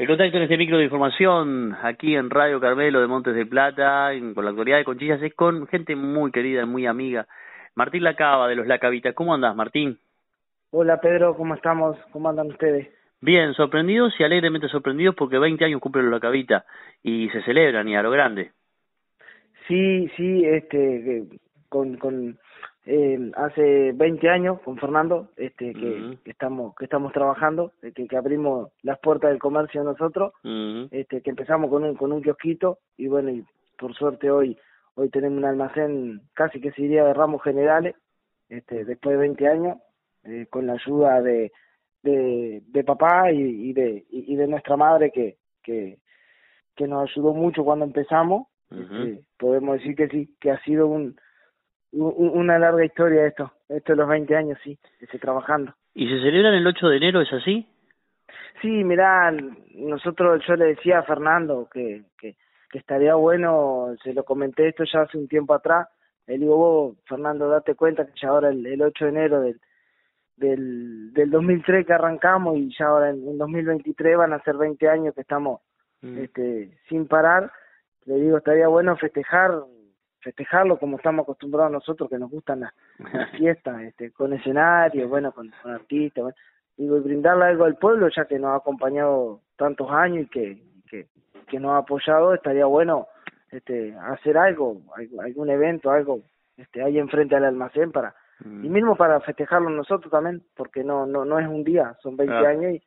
El contacto en este micro de información aquí en Radio Carmelo de Montes de Plata, en, con la actualidad de Conchillas, es con gente muy querida, muy amiga. Martín Lacaba de los Lacavitas. ¿Cómo andás, Martín? Hola, Pedro, ¿cómo estamos? ¿Cómo andan ustedes? Bien, sorprendidos y alegremente sorprendidos porque 20 años cumplen los Lacavitas y se celebran y a lo grande. Sí, sí, este, con, con eh, hace 20 años con Fernando este que, que estamos que estamos trabajando que, que abrimos las puertas del comercio nosotros este que empezamos con un con un kiosquito y bueno y por suerte hoy hoy tenemos un almacén casi que se iría de ramos generales este después de 20 años eh, con la ayuda de de, de papá y, y de y, de nuestra madre que que que nos ayudó mucho cuando empezamos este, podemos decir que sí que ha sido un una larga historia esto, esto de los 20 años, sí, estoy trabajando. ¿Y se celebran el 8 de enero, es así? Sí, mirá, nosotros, yo le decía a Fernando que, que, que estaría bueno, se lo comenté esto ya hace un tiempo atrás, le digo, vos, Fernando, date cuenta que ya ahora el, el 8 de enero del, del, del 2003 que arrancamos y ya ahora en, en 2023 van a ser 20 años que estamos mm. este, sin parar, le digo, estaría bueno festejar festejarlo como estamos acostumbrados nosotros que nos gustan las, fiestas este con escenario bueno con, artistas bueno. digo y brindarle algo al pueblo ya que nos ha acompañado tantos años y que que, que nos ha apoyado estaría bueno este hacer algo algún evento algo este ahí enfrente al almacén para y mm. mismo para festejarlo nosotros también porque no no no es un día son 20 años y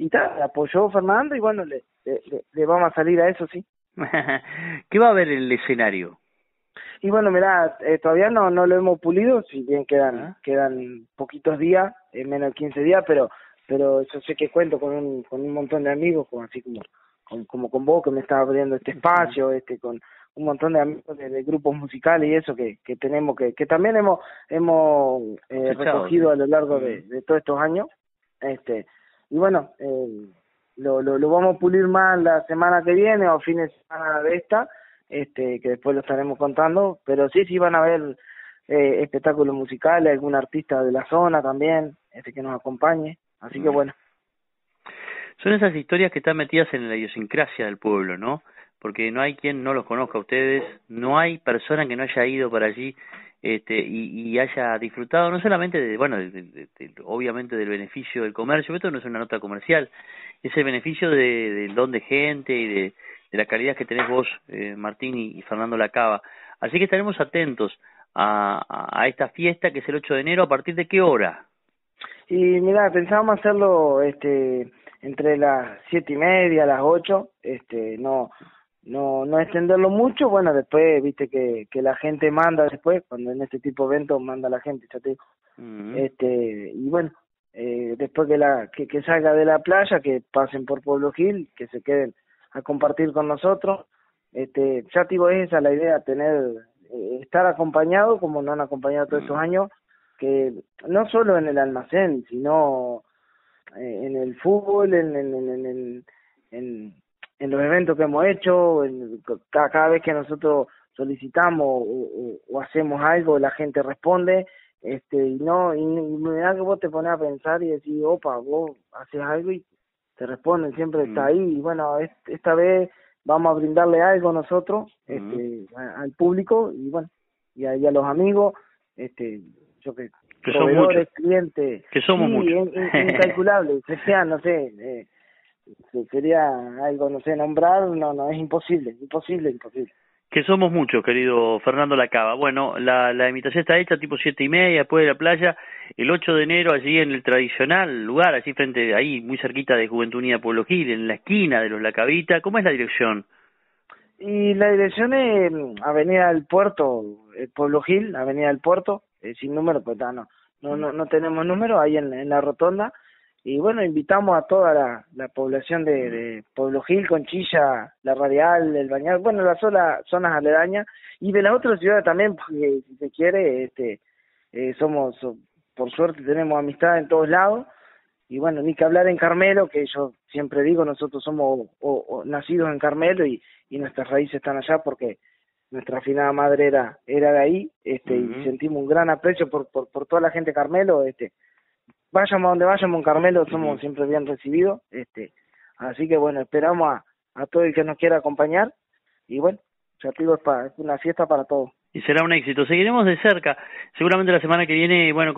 y tal apoyó Fernando y bueno le, le, le vamos a salir a eso sí ¿Qué va a haber en el escenario? Y bueno, mira, eh, todavía no no lo hemos pulido, si bien quedan quedan poquitos días, eh, menos de 15 días, pero pero yo sé que cuento con un con un montón de amigos, como así como con, como con vos que me estás abriendo este espacio, este con un montón de amigos de, grupos musicales y eso que que tenemos que que también hemos hemos eh, recogido a lo largo de, de todos estos años, este y bueno, eh, lo, lo, lo vamos a pulir más la semana que viene o fines de semana de esta este que después lo estaremos contando, pero sí, sí van a haber eh, espectáculos musicales, algún artista de la zona también, este que nos acompañe, así que bueno. Son esas historias que están metidas en la idiosincrasia del pueblo, ¿no? Porque no hay quien no los conozca a ustedes, no hay persona que no haya ido para allí este, y, y haya disfrutado no solamente de, bueno, de, obviamente del beneficio del comercio, esto no es una nota comercial, es el beneficio de, del don de gente y de, de la calidad que tenés vos, eh, Martín y, Fernando Lacaba. Así que estaremos atentos a, a, esta fiesta que es el 8 de enero. ¿A partir de qué hora? Y mira, pensábamos hacerlo este entre las siete y media, las ocho, este, no, no, no extenderlo mucho, bueno, después, viste que, que la gente manda después, cuando en este tipo de eventos manda la gente, ya te este, y bueno, eh, después que la, que, que salga de la playa, que pasen por Pueblo Gil, que se queden a compartir con nosotros. Este, ya digo, es esa la idea, tener, eh, estar acompañado como nos han acompañado todos estos mm. años, que no solo en el almacén, sino eh, en el fútbol, en, en, en, en, en, los eventos que hemos hecho, en, cada, cada vez que nosotros solicitamos o, o, hacemos algo, la gente responde, este y no y, me da que vos te pones a pensar y decís opa vos haces algo y te responden, siempre está mm. ahí. Y bueno, esta vez vamos a brindarle algo nosotros este, al público y bueno, y a, los amigos, este, yo que, que proveedores, clientes, que somos sí, incalculable, sea, no sé, eh, sería algo, no sé, nombrar, no, no, es imposible, imposible, imposible. Que somos muchos, querido Fernando Lacaba. Bueno, la, la invitación está hecha tipo siete y media, después de la playa, el 8 de enero allí en el tradicional lugar, así frente, ahí muy cerquita de Juventud Unida Pueblo Gil, en la esquina de los Lacavita. ¿Cómo es la dirección? Y la dirección es mm, Avenida del Puerto, eh, Pueblo Gil, Avenida del Puerto, eh, sin número, pues no, no, no, no tenemos número, ahí en la rotonda y bueno, invitamos a toda la, la población de, de, Pueblo Gil, Conchilla, La Radial, El Bañal, bueno, las zonas, zonas aledañas, y de las otras ciudades también, porque si se quiere, este, eh, somos, por suerte tenemos amistad en todos lados, y bueno, ni que hablar en Carmelo, que yo siempre digo, nosotros somos o, nacidos en Carmelo y, y nuestras raíces están allá porque nuestra afinada madre era, era de ahí, este, y sentimos un gran aprecio por, por, por toda la gente de Carmelo, este, vayamos a donde vayamos Carmelo somos siempre bien recibidos este Así que bueno, esperamos a, a todo el que nos quiera acompañar y bueno, ya te digo, es, para, es una fiesta para todos. Y será un éxito. Seguiremos de cerca. Seguramente la semana que viene, bueno,